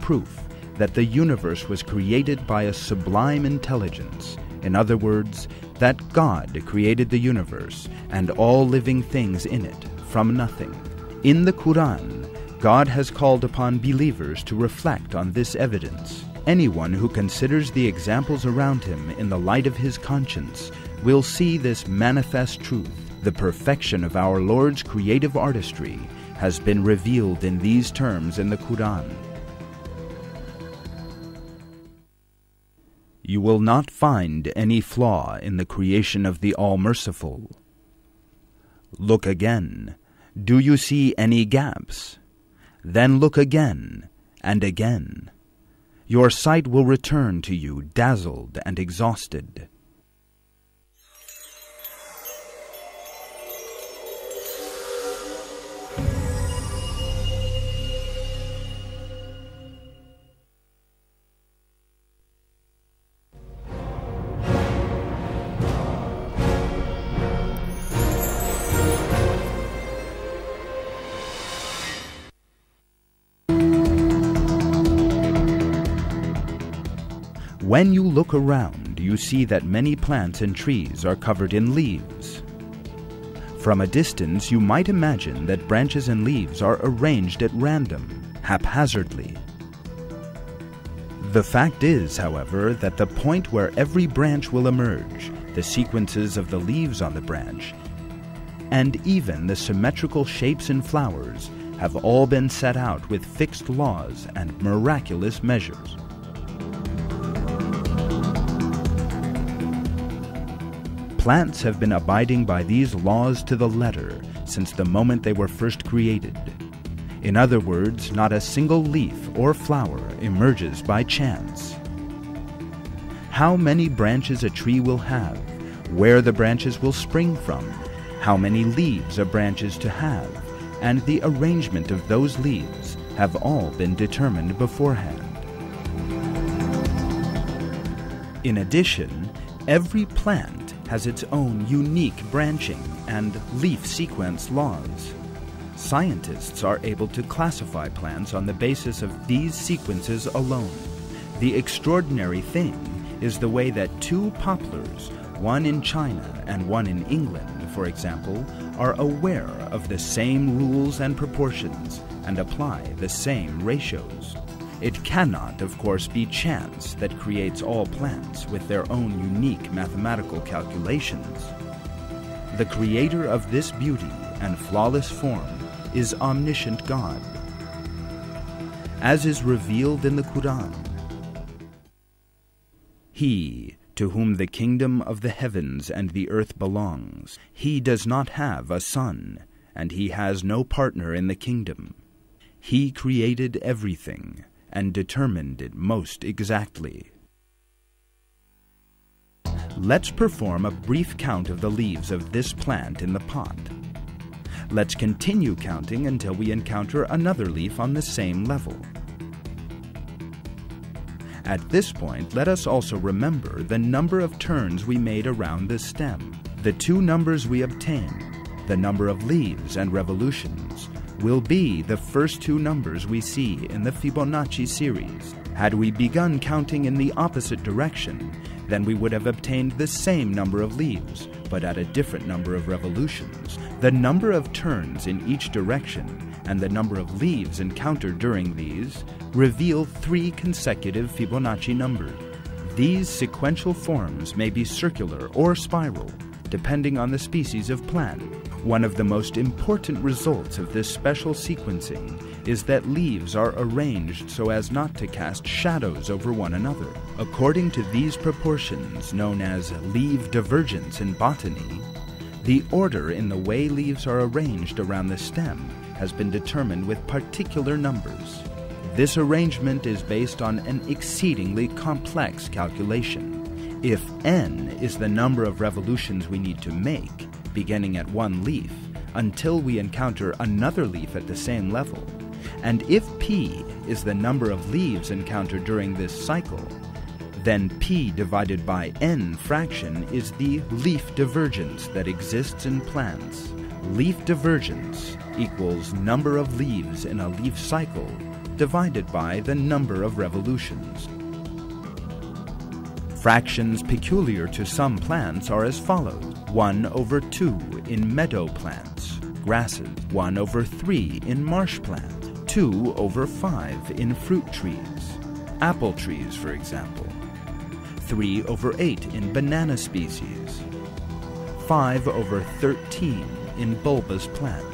proof that the universe was created by a sublime intelligence. In other words, that God created the universe and all living things in it from nothing. In the Quran, God has called upon believers to reflect on this evidence. Anyone who considers the examples around him in the light of his conscience will see this manifest truth. The perfection of our Lord's creative artistry has been revealed in these terms in the Quran. You will not find any flaw in the creation of the All Merciful. Look again. Do you see any gaps? Then look again and again. Your sight will return to you dazzled and exhausted. When you look around, you see that many plants and trees are covered in leaves. From a distance, you might imagine that branches and leaves are arranged at random, haphazardly. The fact is, however, that the point where every branch will emerge, the sequences of the leaves on the branch, and even the symmetrical shapes and flowers have all been set out with fixed laws and miraculous measures. Plants have been abiding by these laws to the letter since the moment they were first created. In other words, not a single leaf or flower emerges by chance. How many branches a tree will have, where the branches will spring from, how many leaves a branch is to have, and the arrangement of those leaves have all been determined beforehand. In addition, every plant has its own unique branching and leaf sequence laws. Scientists are able to classify plants on the basis of these sequences alone. The extraordinary thing is the way that two poplars, one in China and one in England, for example, are aware of the same rules and proportions and apply the same ratios. It cannot, of course, be chance that creates all plants with their own unique mathematical calculations. The creator of this beauty and flawless form is omniscient God. As is revealed in the Quran, He to whom the kingdom of the heavens and the earth belongs, he does not have a son, and he has no partner in the kingdom. He created everything and determined it most exactly. Let's perform a brief count of the leaves of this plant in the pot. Let's continue counting until we encounter another leaf on the same level. At this point, let us also remember the number of turns we made around the stem. The two numbers we obtained, the number of leaves and revolutions, will be the first two numbers we see in the Fibonacci series. Had we begun counting in the opposite direction, then we would have obtained the same number of leaves, but at a different number of revolutions. The number of turns in each direction and the number of leaves encountered during these reveal three consecutive Fibonacci numbers. These sequential forms may be circular or spiral, depending on the species of plant. One of the most important results of this special sequencing is that leaves are arranged so as not to cast shadows over one another. According to these proportions, known as leaf divergence in botany, the order in the way leaves are arranged around the stem has been determined with particular numbers. This arrangement is based on an exceedingly complex calculation. If n is the number of revolutions we need to make, beginning at one leaf until we encounter another leaf at the same level. And if p is the number of leaves encountered during this cycle, then p divided by n fraction is the leaf divergence that exists in plants. Leaf divergence equals number of leaves in a leaf cycle divided by the number of revolutions. Fractions peculiar to some plants are as follows 1 over 2 in meadow plants, grasses, 1 over 3 in marsh plants, 2 over 5 in fruit trees, apple trees, for example, 3 over 8 in banana species, 5 over 13 in bulbous plants.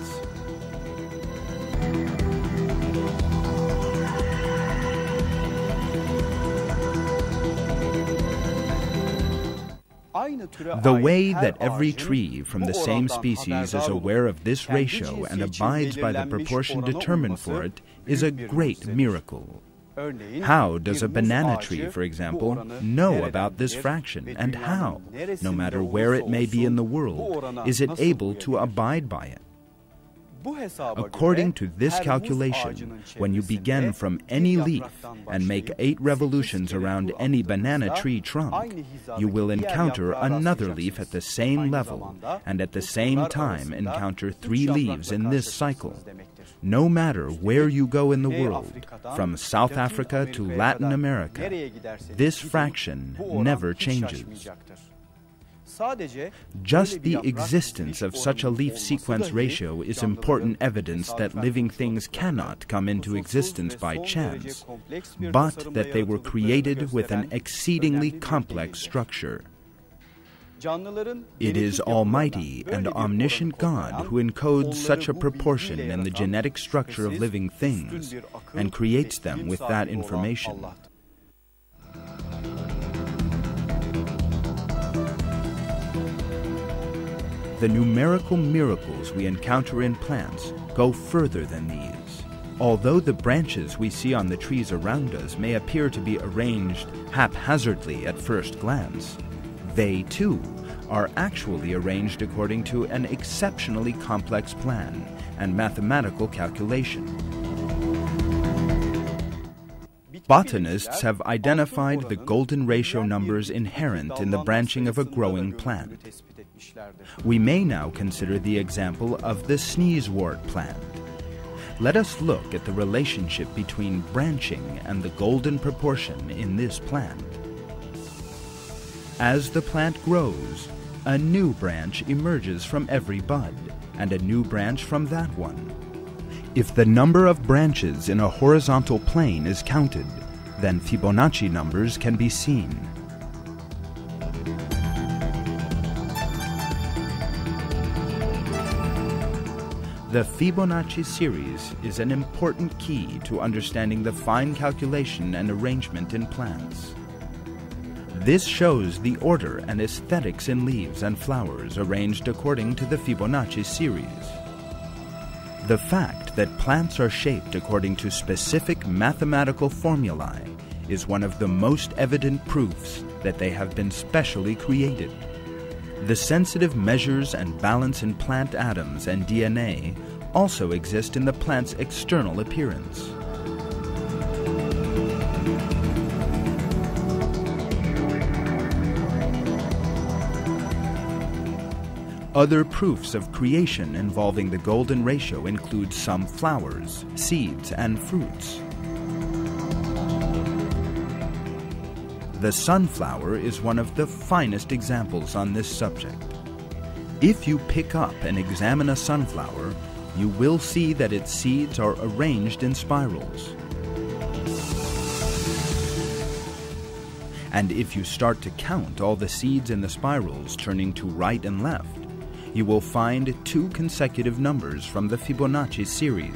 The way that every tree from the same species is aware of this ratio and abides by the proportion determined for it is a great miracle. How does a banana tree, for example, know about this fraction, and how, no matter where it may be in the world, is it able to abide by it? According to this calculation, when you begin from any leaf and make eight revolutions around any banana tree trunk, you will encounter another leaf at the same level and at the same time encounter three leaves in this cycle. No matter where you go in the world, from South Africa to Latin America, this fraction never changes. Just the existence of such a leaf sequence ratio is important evidence that living things cannot come into existence by chance, but that they were created with an exceedingly complex structure. It is Almighty and omniscient God who encodes such a proportion in the genetic structure of living things and creates them with that information. The numerical miracles we encounter in plants go further than these. Although the branches we see on the trees around us may appear to be arranged haphazardly at first glance, they too are actually arranged according to an exceptionally complex plan and mathematical calculation. Botanists have identified the golden ratio numbers inherent in the branching of a growing plant. We may now consider the example of the sneezewort plant. Let us look at the relationship between branching and the golden proportion in this plant. As the plant grows, a new branch emerges from every bud, and a new branch from that one. If the number of branches in a horizontal plane is counted, then Fibonacci numbers can be seen. The Fibonacci series is an important key to understanding the fine calculation and arrangement in plants. This shows the order and aesthetics in leaves and flowers arranged according to the Fibonacci series. The fact that plants are shaped according to specific mathematical formulae is one of the most evident proofs that they have been specially created. The sensitive measures and balance in plant atoms and DNA also exist in the plant's external appearance. Other proofs of creation involving the golden ratio include some flowers, seeds, and fruits. The sunflower is one of the finest examples on this subject. If you pick up and examine a sunflower, you will see that its seeds are arranged in spirals. And if you start to count all the seeds in the spirals turning to right and left, you will find two consecutive numbers from the Fibonacci series.